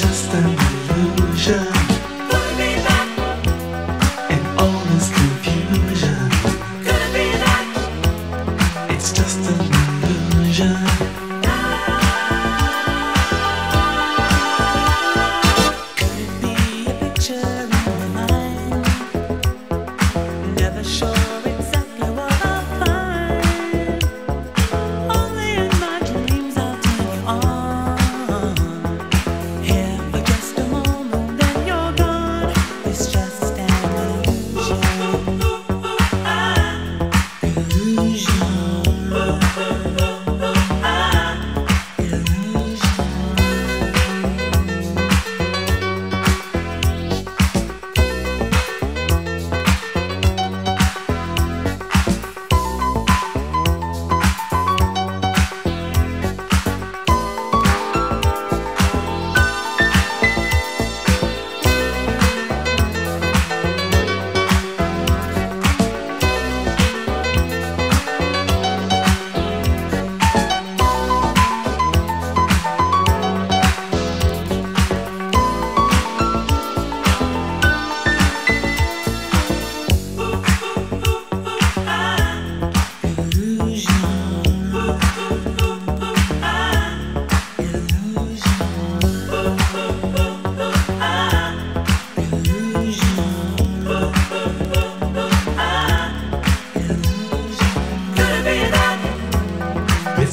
Just an illusion